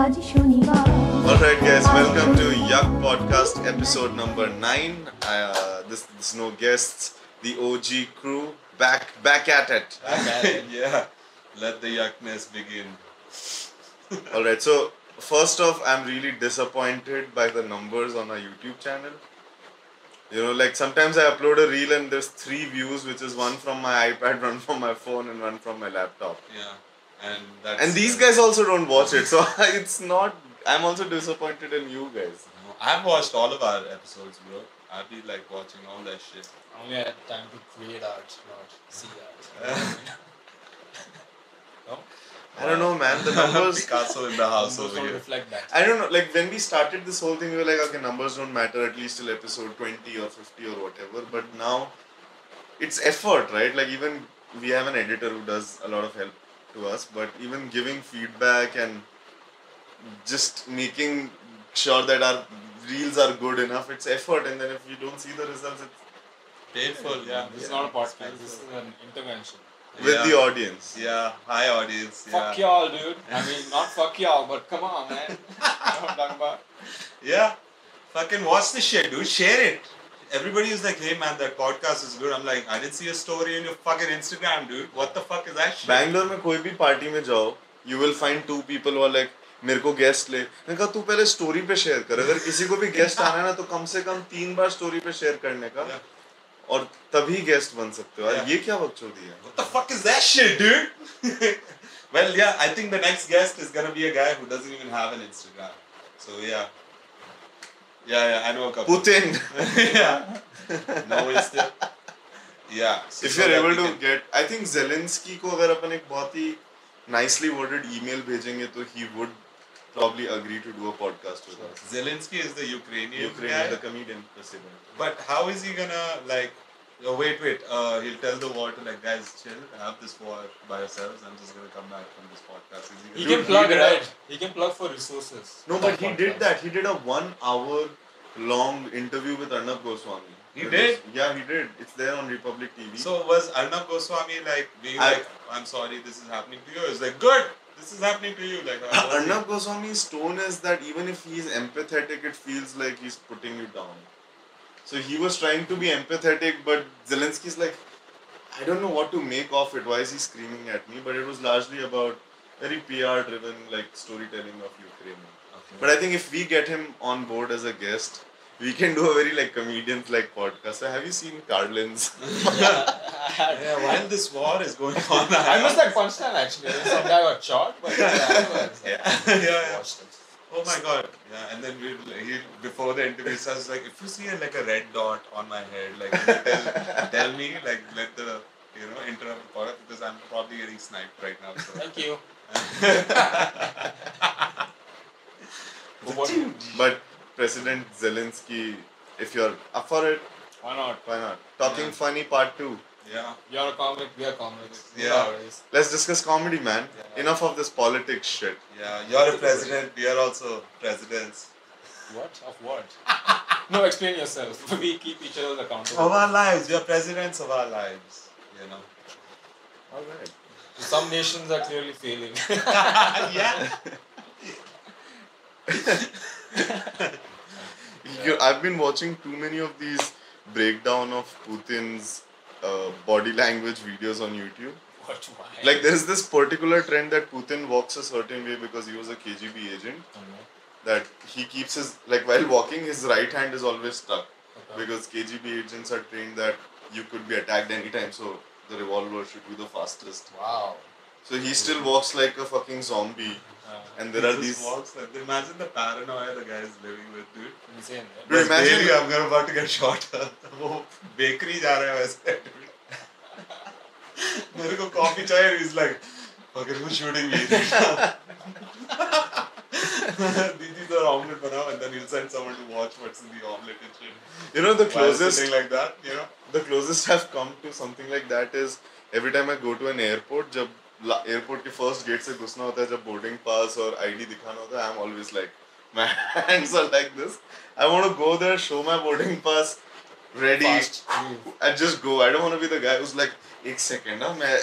Alright guys, welcome to Yuck Podcast episode number 9. Uh, this, there's no guests, the OG crew back back at it. Back at it. yeah. Let the yuckness begin. Alright, so first off, I'm really disappointed by the numbers on our YouTube channel. You know, like sometimes I upload a reel and there's three views, which is one from my iPad, one from my phone, and one from my laptop. Yeah. And that's And these guys also don't watch it, so it's not. I'm also disappointed in you guys. I've watched all of our episodes, bro. I've been like watching all that shit. Only had time to create art, not see art. no? I don't know, man. The numbers. Picasso in the house over here. reflect that. I don't know. Like when we started this whole thing, we were like, okay, numbers don't matter at least till episode twenty or fifty or whatever. But now, it's effort, right? Like even we have an editor who does a lot of help to us, but even giving feedback and just making sure that our reels are good enough, it's effort. And then if we don't see the results, it's Painful, yeah. This is not a podcast, this is an intervention. with Yeah. the audience. Yeah. Hi, audience. Yeah. Fuck y'all, dude. I mean, not fuck y'all, but come on, man. you know what I'm talking about? Yeah. Fucking watch the shit, dude. Share it. Everybody is like, hey man, that podcast is good. I'm like, I didn't see a story on your fucking Instagram, dude. What the fuck is that shit? Bangalore में कोई भी party में जाओ you will find two people where like मेरे को guest ले मैंने कहा तू पहले स्टोरी पे शेयर कर अगर किसी को भी गेस्ट आना है ना तो कम से कम तीन बार स्टोरी पे शेयर करने का. और तभी गेस्ट बन सकते हो यार. ये क्या बकचोदी है What the fuck is that shit, dude? well, yeah, I think the next guest is gonna be a guy who doesn't even have an Instagram. So yeah. Yeah, yeah, I know a couple. Putin. yeah. No Insta. Yeah. So if so you're able to able we to can- get... I think Zelensky, को अगर अपन एक बहुत ही nicely worded email भेजेंगे तो he would probably agree to do a podcast with us Zelensky is the Ukrainian Ukrainian guy. the comedian president But how is he gonna like? Oh, wait, wait. Uh, he'll tell the war to like, guys, chill. Have this war by yourselves. I'm just gonna come back from this podcast. He He can plug, he did a- right? He can plug for resources. No, but he did that. He did a one hour long interview with Arnab Goswami. He It did? was- yeah, he did. It's there on Republic TV. So was Arnab Goswami like being I- like, I'm sorry, this is happening to you? It's like, good, this is happening to you. Like, Uh, Arnab Goswami's tone is that even if he's empathetic, it feels like he's putting you down. So he was trying to be empathetic, but Zelensky's like, I don't know what to make of it. Why is he screaming at me? But it was largely about very PR driven, like storytelling of Ukraine. But I think if we get him on board as a guest, we can do a very like comedians like podcast. So have you seen Carlins? yeah, while this war is going on, I missed that punchline actually. Some guy got shot, but yeah, afterwards, Yeah, yeah, yeah. Watched it. Oh my god. Yeah, and then we he before the interview starts like if you see a, like a red dot on my head, like tell, tell me, like let the you know interrupt the podcast because I'm probably getting sniped right now. So. Thank you. but President Zelensky, if you're up for it, Why not? why not? Talking Yeah. funny part two. Yeah. You're a comic, we are comics. Yeah. Let's discuss comedy, man. Yeah. Enough of this politics shit. Yeah, you're a president, we are also presidents. What? Of what? no, explain yourself. We keep each other accountable. Of our lives, we are presidents of our lives. You know. All right. Some nations are clearly failing. yeah. You- I've been watching too many of these breakdown of Putin's uh, body language videos on YouTube. what? Why? Like there is this particular trend that Putin walks a certain way because he was a KGB agent. Okay. That he keeps his like while walking, his right hand is always stuck Okay. because KGB agents are trained that you could be attacked anytime, so the revolver should be the fastest. Wow. So he still walks like a fucking zombie, Uh, and there are He these. just walks like, imagine the paranoia the guy is living with, dude. insane. Right? Dude, Bas imagine- daily I'm gonna about to get shot. वो bakery जा रहा है वैसे मेरे को coffee चाहिए he's like fucking who's shooting me दीदी तो omelet बनाओ and then he'll send someone to watch what's in the omelet and shit You know the While closest sitting like that you know the closest I've come to something like that is every time I go to an airport जब airport के first gate से घुसना होता है जब boarding pass और ID दिखाना होता है I am always like my hands are like this I want to go there show my boarding pass ready Fast. and just go I don't want to be the guy who's like एक second ना मैं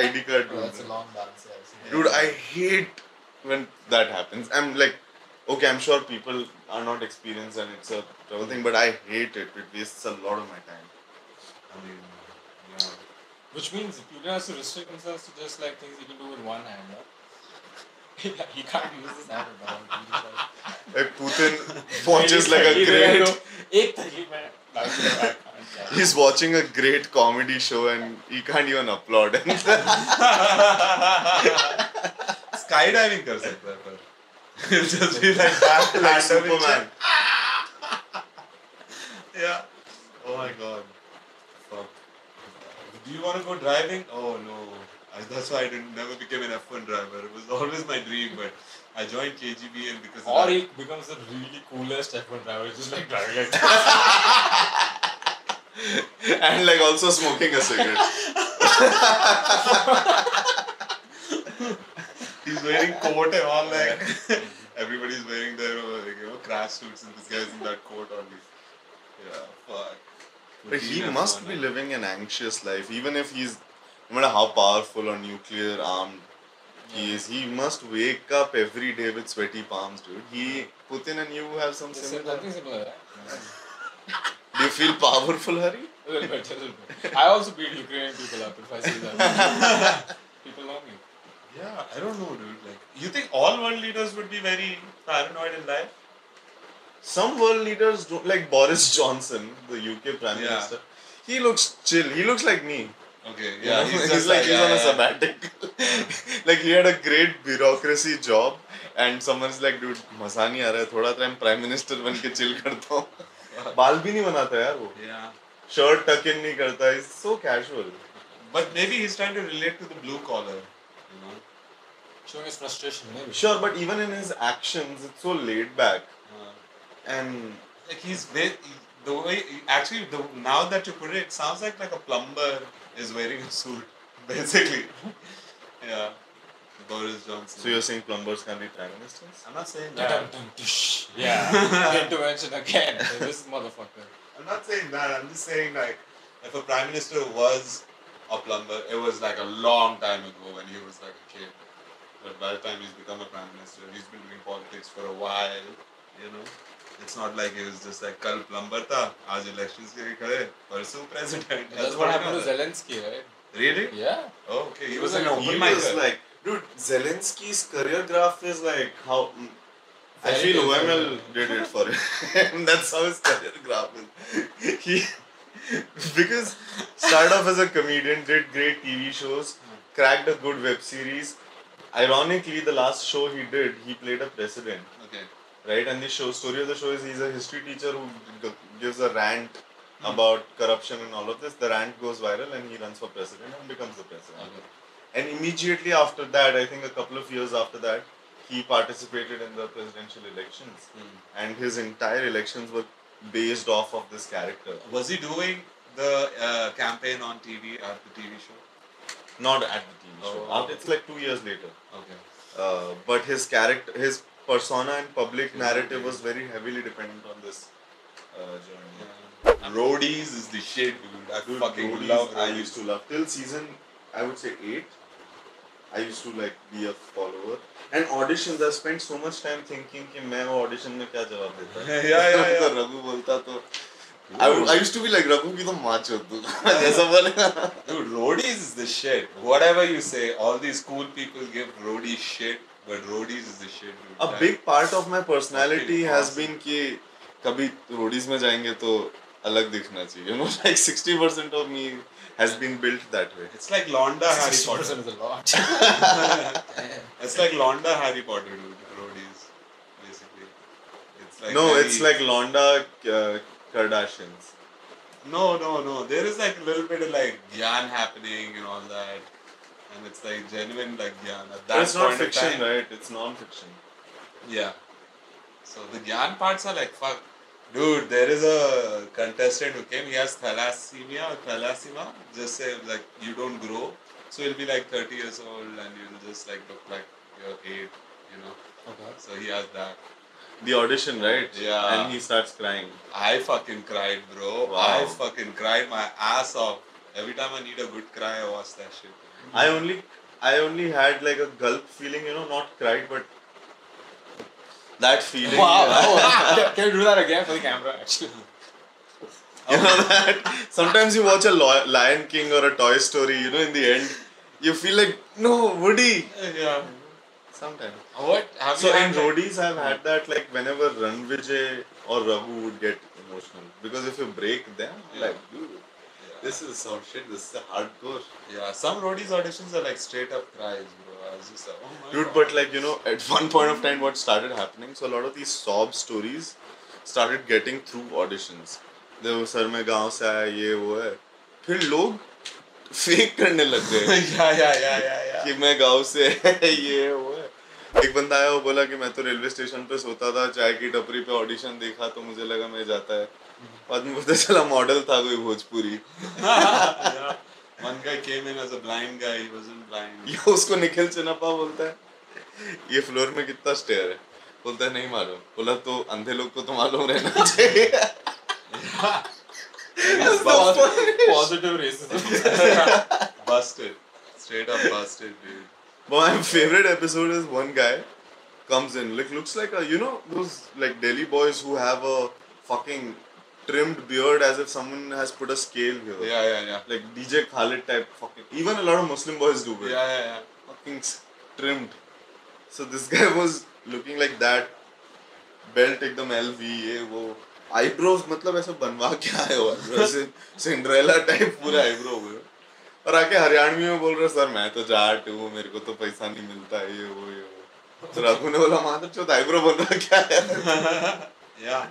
ID card Oh, that's a ढूंढ long dance. Yeah, I've seen it. dude I hate when that happens. I'm like, okay, I'm sure people are not experienced and it's a travel thing, but I hate it. It wastes a lot of my time. I mean, yeah. Which means Putin has to restrict himself to just like things he can do with one hand. No? he can't use his hand at all. He just, like, Like Putin watches like a एक great. एक तरीके में I can't. He's watching a great comedy show and he can't even applaud. Skydiving कर सकता है पर. He'll just be like that, like Superman. Yeah. Oh my god. Fuck. Do you want to go driving? Oh no. I, that's why I didn't never became an F1 driver. It was always my dream, but I joined KGB and because of Or that, he becomes the really coolest F1 driver, just like driving like that. and like also smoking a cigarette. he's wearing coat and all like everybody's wearing their uh, like, you know crash suits and this guy's in that coat only. Yeah, fuck. But he must be like- living an anxious life, even if he's no matter how powerful or nuclear armed he is. He must wake up every day with sweaty palms, dude. He Putin and you have some It's similar. something similar, right? Do you feel powerful, Hari? A little bit, a little bit. I also beat Ukrainian people up if I see that. people know me. Yeah, I don't know, dude. Like, you think all world leaders would be very paranoid in life? Some world leaders don't like Boris Johnson, the UK Prime Yeah. Minister. He looks chill. He looks like me. Okay, You yeah, know? he's, he's, just like, like, he's yeah, on a yeah. sabbatical. like he had a great bureaucracy job, and someone's like, dude, मजा नहीं आ रहा है थोड़ा time prime minister बन के chill करता हूँ बाल भी नहीं बनाता यार वो Yeah, शर्ट टक इन नहीं करता is so casual but maybe he's trying to relate to the blue collar. You know. Showing his frustration, maybe. Sure, but even in his actions, it's so laid back. Uh, And like he's ve- the way actually the now that you put it, it sounds like like a plumber is wearing a suit, basically. yeah, Boris Johnson. so you're saying plumbers can be prime ministers? I'm not saying Dun, that. dun, tush. Yeah. Intervention again. This motherfucker. I'm not saying that. I'm just saying like if a prime minister was a plumber, it was like a long time ago when he was like a kid. But by the time he's become a prime minister, he's been doing politics for a while. You know, it's not like he was just like कल plumber था, आज elections के लिए खड़े, परसों president. That's what happened to Zelensky, right? Really? Yeah. Oh, okay. He He was was an like- open He micer. was like, dude, Zelensky's career graph is like how. mm, I feel. OML did it for him. That's how his career graph is. He because started off as a comedian, did great TV shows, cracked a good web series. Ironically, the last show he did, he played a president, okay. right? And the show story of the show is he's a history teacher who gives a rant about corruption and all of this. The rant goes viral, and he runs for president and becomes the president. Okay. And immediately after that, I think a couple of years after that, he participated in the presidential elections. Hmm. And his entire elections were based off of this character. Was he doing the uh, campaign on TV at the TV show? Not at the TV show. Oh. After- It's like two years later. Okay. Uh, but his character, his persona and public Yeah. narrative was very heavily dependent on this uh, journey. Yeah. Roadies is the shit, dude. I Dude, fucking Roadies, love I used to love till season, I would say eight. I used to like be a follower. And auditions, I spent so much time thinking कि मैं वो audition में क्या जवाब देता Yeah, yeah, yeah. तो रघु बोलता तो I, I used to be like Raghu की तो माँ चोद तू जैसा बोलेगा Dude, roadies is the shit. Whatever you say, all these cool people give roadies shit, but roadies is the shit, dude. A big part of my personality has been कि कभी Roadies में जाएँगे तो अलग दिखना चाहिए you know like 60% of me has been built that way It's like Londa Harry 60% Potter. is a lot. Damn. It's like Londa Harry Potter, dude. Roadies, basically. It's like no very- it's like Londa uh, Kardashians No, no, no. There is like a little bit of like gyan happening and all that. And it's like genuine like gyan. At that but it's not point of fiction time- right it's non-fiction Yeah. So the gyan parts are like fuck. Dude, there is a contestant who came, he has thalassemia or thalassemia. Just say like you don't grow. So he'll be like 30 years old and you'll just like look like you're 8, you know. Okay. So he has that. the audition right Yeah. and he starts crying I fucking cried, bro. Wow. I fucking cried my ass off. Every time I need a good cry, I watch that shit. I only I only had like a gulp feeling, you know, not cried, but that feeling. Wow. wow. can, you do that again for the camera? Actually. You know that sometimes you watch a Lion King or a Toy Story, you know, in the end, you feel like no Woody. Yeah. Sometimes. What have So in roadies, I've had that like whenever Rannvijay or Raghu would get emotional because if you break them, Yeah. like dude, this is some shit. This is hardcore, Yeah, some roadies auditions are like straight up cries, oh dude. But like you know, at one point of time, what started happening? So a lot of these sob stories started getting through auditions. देखो sir मैं गाँव से आया ये वो है फिर लोग फेक करने लग गए yeah, yeah, yeah, yeah, yeah. कि मैं गाँव से है ये वो है एक बंदा आया वो बोला कि मैं तो रेलवे स्टेशन पे सोता था चाय की टपरी पे ऑडिशन देखा तो मुझे लगा मैं जाता है बाद में पता चला मॉडल था कोई Bhojpuri. One guy came in as a blind guy, he wasn't blind. ये उसको निखिल चिनप्पा बोलता है ये फ्लोर में कितना स्टेयर है बोलता है नहीं मालूम बोला तो अंधे लोग को तो मालूम रहना चाहिए. Positive racism. busted. Straight up busted, dude. But my favorite episode is one guy comes in, like looks like a you know those like Delhi boys who have a fucking trimmed beard as if someone has put a scale here. Yeah, yeah, yeah. Like DJ Khaled type fucking. Even a lot of Muslim boys do it. yeah, yeah. yeah. Fucking trimmed. So this guy was looking like that. Belt एकदम LV ये वो eyebrows मतलब ऐसा बनवा के आए हो वैसे सिंड्रेला टाइप पूरा eyebrow हुए और आके हरियाणवी में बोल रहे सर मैं तो जाट हूँ मेरे को तो पैसा नहीं मिलता ये वो ये वो तो रघु ने बोला माधव चौथ आईब्रो बनवा क्या है Yeah.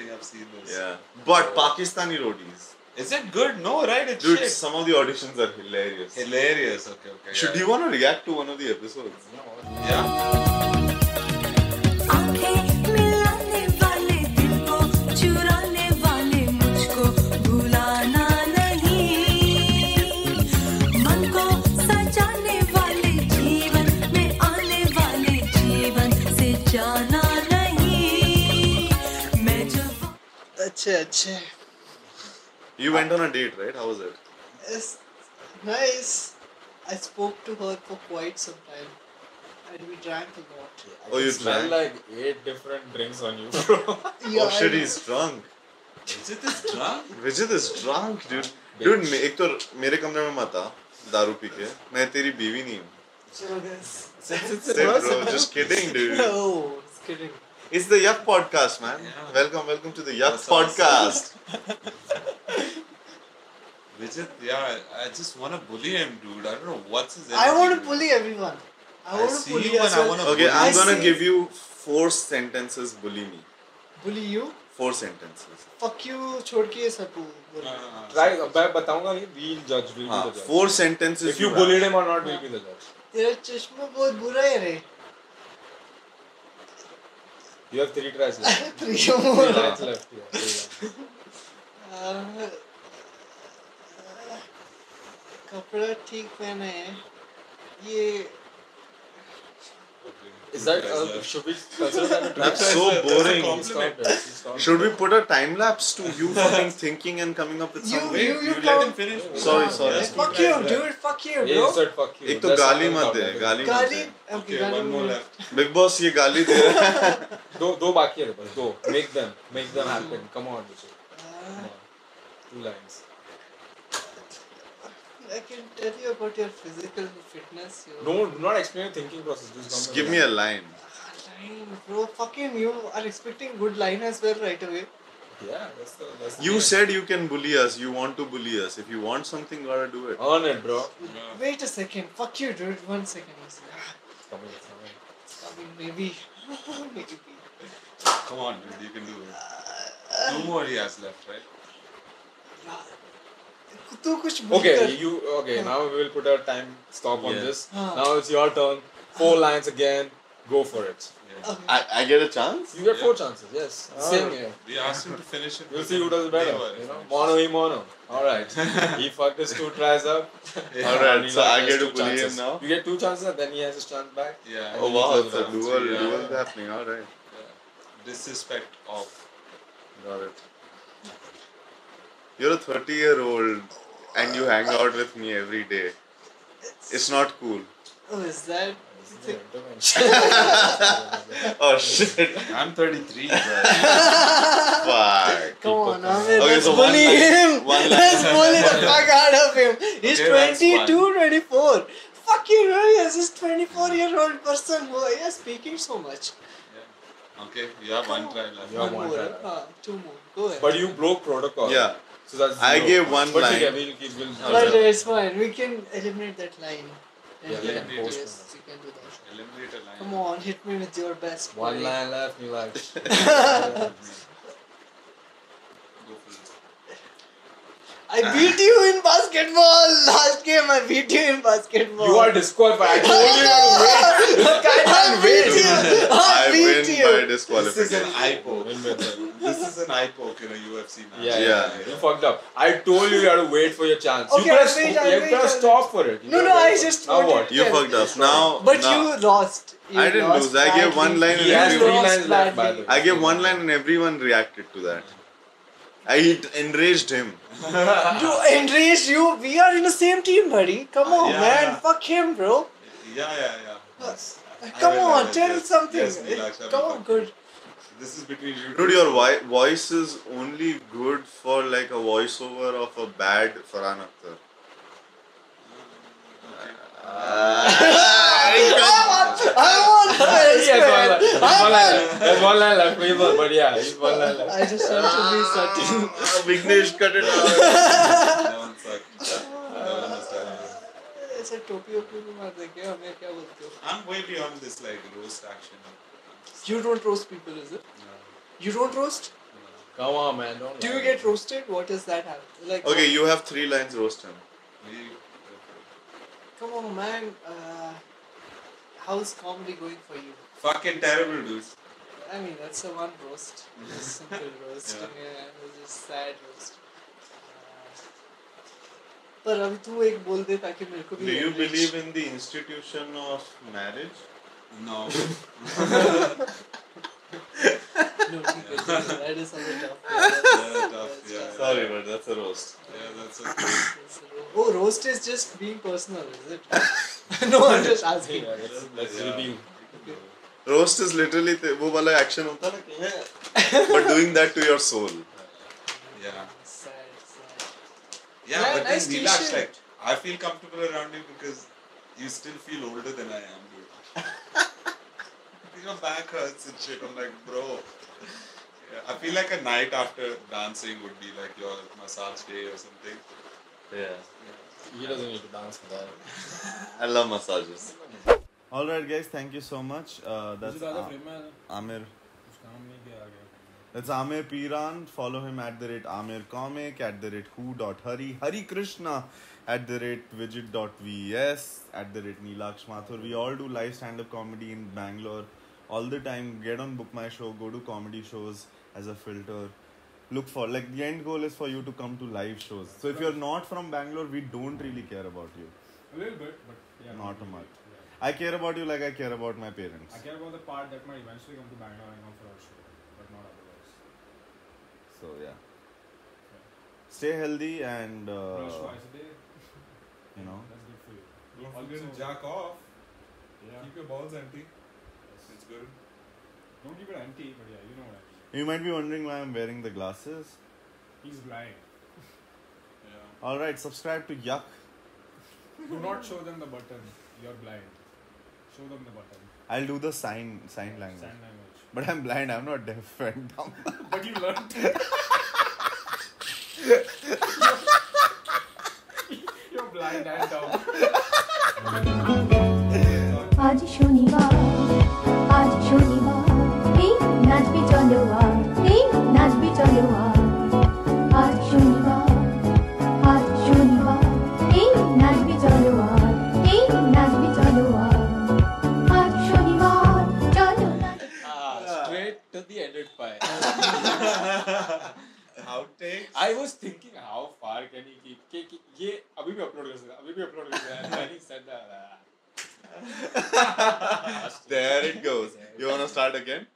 Think I've seen this. yeah but Pakistani roadies Is it good? No, right? It's dude shit. some of the auditions are hilarious Hilarious. Okay, okay. should yeah. you want to react to one of the episodes Yeah. अच्छे अच्छे। You went on a date right how was it it's nice I spoke to her for quite some time and we drank a lot oh you drank like eight different drinks on you bro of shit he is drunk Vijit is drunk Vijit is drunk dude dude एक तो मेरे कमरे में मत आ दारू P के मैं तेरी बीवी नहीं हूँ Just kidding, dude. No, just kidding. It's the Yuck Podcast, man. Yeah. Welcome, welcome to the Yuck That's Podcast. Awesome. Vijeth, yeah, I just want to bully him, dude. I don't know what's his. I want to bully everyone. I, I want to bully you and well. I want to. Okay, I'm gonna give you four sentences. Bully me. Bully you. Four sentences. Fuck you. छोड़ के ये सब Try. Uh, मैं बताऊंगा नहीं. We'll judge. We'll judge. Four sentences. If you bullied him or not, we'll be the judge. तेरा चश्मा बहुत बुरा है रे. You have three tries left. Three Three more. left. Yeah, three. Uh, कपड़ा ठीक पहना है ये Is that uh, should we consider that a try? That's so That's a- that's a boring. He stopped it. He stopped Should it. we put a time lapse to you fucking thinking and coming up with You- some Wait, you- you, you let come- him finish. bro. Sorry, Yeah, sorry. Yes, fuck two you tries left. dude fuck you Yeah, bro you said fuck you. एक तो That's गाली not मत दे counted. गाली मत गाली दे okay, Okay, one गाली more बोल. left. Big boss ये गाली दे रहा है दो दो बाकी है बस दो. Make them. Make them happen. Come on, Vijay. Come I can tell you about your physical fitness. Your No, do not explain your thinking process. Just, Just give me a line. line line, bro. Fucking you are expecting good line as well right away. Yeah, that's the. That's the you game. said you can bully us you want to bully us if you want something gotta do it Earn it, bro. Yeah. Wait a second. Fuck you, dude. One second. One second. It's coming. It's coming. I mean, maybe. maybe. Come on, dude, you can do it. Two more he has left, right? तू कुछ बोल Okay, कर. you okay? Now we will put a time stop on Yeah. this. हाँ. Now it's your turn. Four lines again. Go for it. Yeah. Okay. I, I get a chance You get Yeah. four chances. Yes. Same Ah. here. We asked him to finish it. We'll but see who does better. Dewa You know, finished. mono he mono. All right. he fucked his two tries up. Yeah. Alright, And he so lost I his get to two bully him chances. now? You get two chances, and then he has his chance back. Yeah. oh wow close it's it a out. dual Yeah. dual happening alright yeah. Disrespect off. got it you're a 30 year old and you hang out with me every day It's not cool. Oh, is that? This is your intervention. Oh shit. I'm 33, bro. Fuck. Come on, Aamer. Okay, let's so bully line- him. one let's bully the fuck out of him. He's Okay, that's 22, one. 24. Fucking hell, yes, this 24 year old person who is speaking so much. Yeah. Okay, you have one try left. You have One one more, try. huh? two more. Go ahead. But you broke protocol. Yeah. So that's I zero. gave one but line. Yeah, we'll, we'll, we'll, But it's fine. We can eliminate that line. And Yeah, we we can can do post yes, you can do that. Eliminate a line. Come on, hit me with your best. one play. line left, you like. Go for it. I beat you in basketball. Last game, I beat you in basketball. you are disqualified. I told you to wait. This guy I can't beat you. I, I beat win by you. This is an disqualification. Eye poke. Win with them. This is an eye poke in a UFC match. Yeah, Yeah. yeah, You fucked up. I told you you had to wait for your chance. Okay, you could have, I'll wait, sto- I'll you wait, could have stopped for it. You No, no, I just Now what? You Yeah. fucked up. Now. But now, you lost. You I didn't lost lose. I gave one line He and has You three everyone, lost lines left, by the way. I gave one line and everyone reacted to that. I enraged him. You enraged you. We are in the same team, buddy. Come on, Yeah, man. yeah. Fuck him, bro. Yeah, yeah, yeah. Yes. Come on, uh, tell yes. something. Yes, Neelaksh, I will Come on, good. This is between you. Dude, two. your wi- voice is only good for like a voiceover of a bad Farhan Akhtar. There's one line left. Maybe, but yeah, he's one line left. I just want to be certain. Vignesh, cut it out. That one sucked. ऐसे टोपी OP भी मार देंगे हमें क्या बोलते हो I'm way beyond this like roast action. You don't roast people, is it? No, You don't roast? no. Come on, man. Don't Do lie. you get roasted? What does that happen? Like, Okay, you have three lines, roast him. We, come on, man. Uh, how's comedy going for you? fucking terrible, dude. I mean, that's a one roast. Just simple roast. Yeah. yeah. it was just sad roast. Uh, पर अभी तू एक बोल दे ताकि मेरे को भी Do you enrich- believe in the institution of marriage? No. No, ठीक है, ठीक है. That is a bit tough. Yeah, that's- tough, that's yeah. tough. Sorry, but that's a roast. Yeah, that's okay. That's a ro- Oh, roast is just being personal, is it? no, I'm just asking. Yeah, let's, let's Yeah. redeem. Roast is literally th- वो वाला action होता है ना कि है, but doing that to your soul. Yeah. Sad, sad. Yeah, Yeah, but nice then Neelaksh, t-shirt. like, I feel comfortable around you because your back hurts and shit. I'm like, bro. Yeah, I feel like a night after dancing would be like your massage day or something. Yeah. yeah. He doesn't need to dance for that. I love massages. All right, guys. Thank you so much. Uh, that's a- Aamer. That's Aamer Piran. Follow him at the rate Aamer Comic, at the rate Who dot Hari, Hari Krishna, at the rate Vijeth dot VS, at the rate Neelakshmathur. We all do live stand up comedy in Bangalore all the time. Get on Book My Show, go to comedy shows as a filter. Look for, like, the end goal is for you to come to live shows. So if you're not from Bangalore, we don't really care about you. A little bit, but yeah. Not a really, much. yeah. I care about you like I care about my parents. I care about the part that might eventually come to Bangalore and come for our show, but not otherwise. So yeah. Stay healthy and, Brush uh, twice a day, you know. that's good for you. Don't Also- forget to jack off. Yeah. Keep your balls empty. Don't keep it empty, but yeah, you know what I mean. You might be wondering why I'm wearing the glasses. He's blind. Yeah. Alright, subscribe to Yuck. Do not show them the button. You're blind. Show them the button. I'll do the sign sign language. Sign language. But I'm blind, I'm not deaf and dumb. But you learned. You're blind and dumb. Outtakes. I was thinking how far can he keep कि कि ये अभी भी upload कर सकता अभी भी upload कर सकता and then he said that ah. there it goes. You wanna start again?